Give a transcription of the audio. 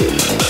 Listen.